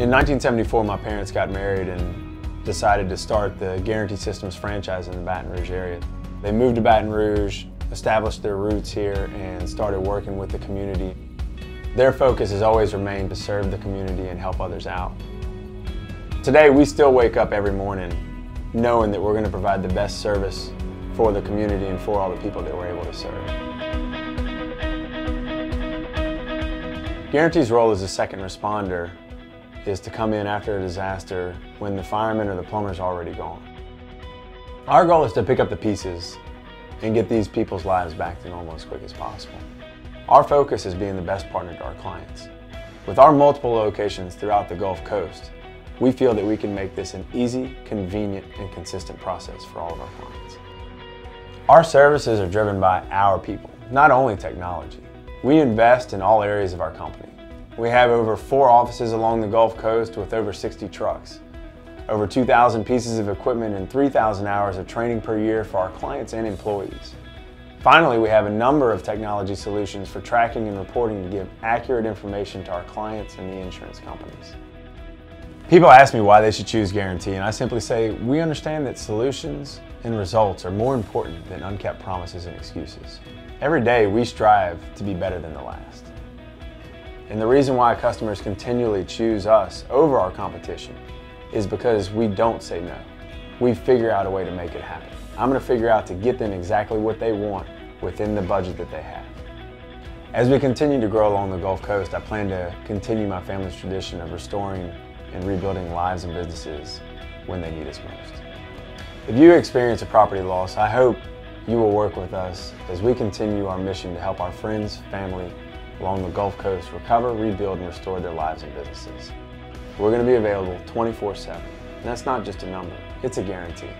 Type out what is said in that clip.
In 1974, my parents got married and decided to start the Guarantee Systems franchise in the Baton Rouge area. They moved to Baton Rouge, established their roots here, and started working with the community. Their focus has always remained to serve the community and help others out. Today, we still wake up every morning knowing that we're going to provide the best service for the community and for all the people that we're able to serve. Guarantee's role as a second responder is to come in after a disaster when the fireman or the plumber's already gone. Our goal is to pick up the pieces and get these people's lives back to normal as quick as possible. Our focus is being the best partner to our clients. With our multiple locations throughout the Gulf Coast, we feel that we can make this an easy, convenient, and consistent process for all of our clients. Our services are driven by our people, not only technology. We invest in all areas of our company. We have over four offices along the Gulf Coast with over 60 trucks, over 2,000 pieces of equipment and 3,000 hours of training per year for our clients and employees. Finally, we have a number of technology solutions for tracking and reporting to give accurate information to our clients and the insurance companies. People ask me why they should choose Guarantee, and I simply say we understand that solutions and results are more important than unkept promises and excuses. Every day we strive to be better than the last. And the reason why customers continually choose us over our competition is because we don't say no. We figure out a way to make it happen. I'm going to figure out to get them exactly what they want within the budget that they have. As we continue to grow along the Gulf Coast, I plan to continue my family's tradition of restoring and rebuilding lives and businesses when they need us most. If you experience a property loss, I hope you will work with us as we continue our mission to help our friends, family along the Gulf Coast recover, rebuild, and restore their lives and businesses. We're going to be available 24-7. And that's not just a number, it's a guarantee.